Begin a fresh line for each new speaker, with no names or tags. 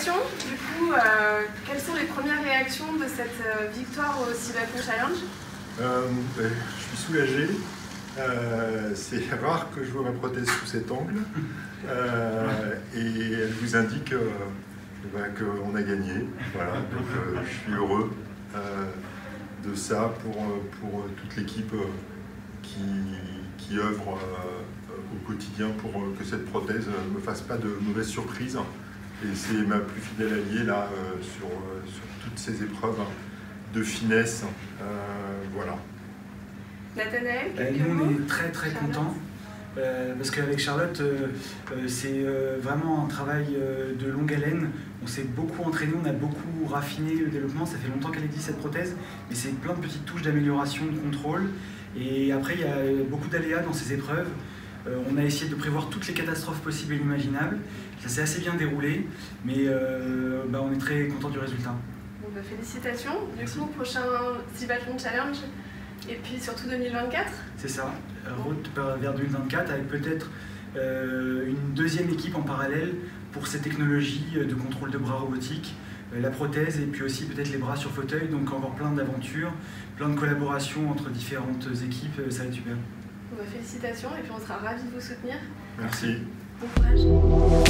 Du coup, euh, quelles sont les premières réactions de cette euh, victoire au Cyberpunk Challenge?
Euh, Je suis soulagé. C'est rare que je vois ma prothèse sous cet angle. Et elle vous indique ben, qu'on a gagné. Voilà. Donc je suis heureux de ça pour, pour toute l'équipe qui, qui œuvre au quotidien pour que cette prothèse ne me fasse pas de mauvaises surprises. Et c'est ma plus fidèle alliée là, euh, sur, euh, sur, toutes ces épreuves de finesse. Euh, voilà.
Nathanaël
Nous, on est très très contents. Euh, parce qu'avec Charlotte, euh, euh, c'est vraiment un travail de longue haleine. On s'est beaucoup entraîné, on a beaucoup raffiné le développement. Ça fait longtemps qu'elle existe cette prothèse, mais c'est plein de petites touches d'amélioration, de contrôle. Et après, il y a beaucoup d'aléas dans ces épreuves. Euh, on a essayé de prévoir toutes les catastrophes possibles et imaginables. Ça s'est assez bien déroulé, mais euh, bah, on est très content du résultat.
Bon, bah, félicitations. Du coup, prochain Cybathlon Challenge et puis surtout 2024
C'est ça, route vers 2024 avec peut-être euh, une deuxième équipe en parallèle pour ces technologies de contrôle de bras robotiques, la prothèse et puis aussi peut-être les bras sur fauteuil. Donc encore plein d'aventures, plein de collaborations entre différentes équipes, ça va être super.
Félicitations et puis on sera ravis de vous soutenir.
Merci.
Bon courage.